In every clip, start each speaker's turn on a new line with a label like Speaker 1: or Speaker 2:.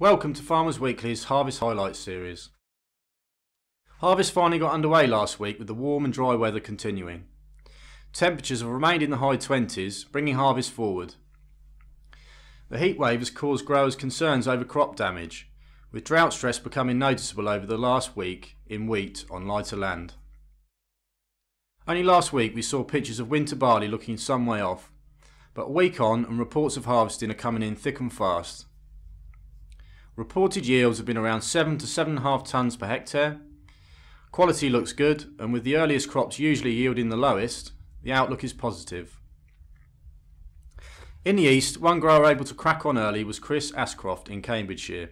Speaker 1: Welcome to Farmers Weekly's Harvest Highlights series. Harvest finally got underway last week with the warm and dry weather continuing. Temperatures have remained in the high 20s, bringing harvest forward. The heat wave has caused growers concerns over crop damage, with drought stress becoming noticeable over the last week in wheat on lighter land. Only last week we saw pictures of winter barley looking some way off, but a week on and reports of harvesting are coming in thick and fast. Reported yields have been around 7 to 7.5 tonnes per hectare. Quality looks good, and with the earliest crops usually yielding the lowest, the outlook is positive. In the east, one grower able to crack on early was Chris Ascroft in Cambridgeshire.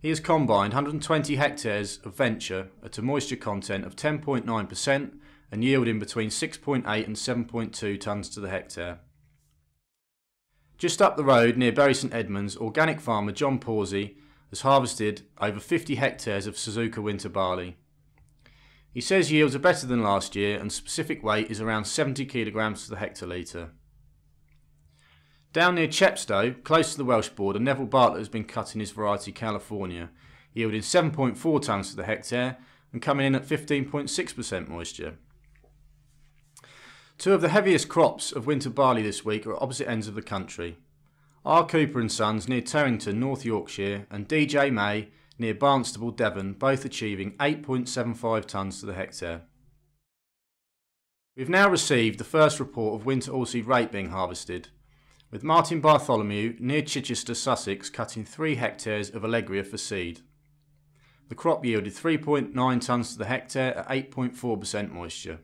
Speaker 1: He has combined 120 hectares of venture at a moisture content of 10.9% and yielding between 6.8 and 7.2 tonnes to the hectare. Just up the road near Bury St Edmunds, organic farmer John Pawsey has harvested over 50 hectares of Suzuka winter barley. He says yields are better than last year and specific weight is around 70 kilograms to the hectolitre. Down near Chepstow, close to the Welsh border, Neville Bartlett has been cutting his variety California, yielding 7.4 tonnes to the hectare and coming in at 15.6% moisture. Two of the heaviest crops of winter barley this week are at opposite ends of the country. R. Cooper and Sons near Terrington, North Yorkshire, and DJ May near Barnstaple, Devon, both achieving 8.75 tonnes to the hectare. We've now received the first report of winter oilseed rape being harvested, with Martin Bartholomew near Chichester, Sussex, cutting 3 hectares of Allegria for seed. The crop yielded 3.9 tonnes to the hectare at 8.4% moisture.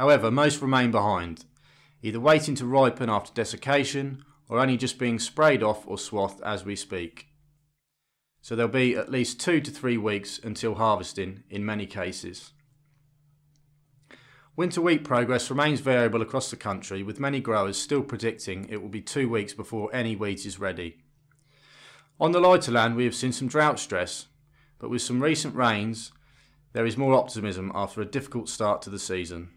Speaker 1: However, most remain behind, either waiting to ripen after desiccation or only just being sprayed off or swathed as we speak. So there'll be at least two to three weeks until harvesting in many cases. Winter wheat progress remains variable across the country, with many growers still predicting it will be two weeks before any wheat is ready. On the lighter land, we have seen some drought stress, but with some recent rains, there is more optimism after a difficult start to the season.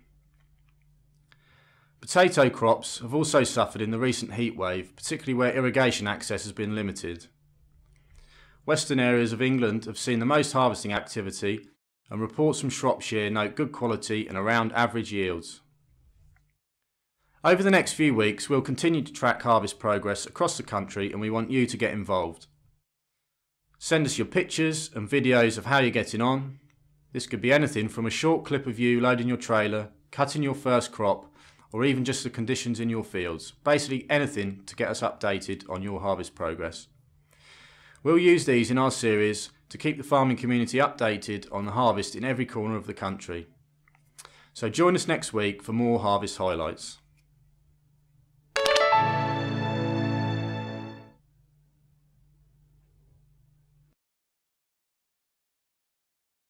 Speaker 1: Potato crops have also suffered in the recent heatwave, particularly where irrigation access has been limited. Western areas of England have seen the most harvesting activity and reports from Shropshire note good quality and around average yields. Over the next few weeks, we'll continue to track harvest progress across the country and we want you to get involved. Send us your pictures and videos of how you're getting on. This could be anything from a short clip of you loading your trailer, cutting your first crop, or even just the conditions in your fields. Basically anything to get us updated on your harvest progress. We'll use these in our series to keep the farming community updated on the harvest in every corner of the country. So join us next week for more harvest highlights.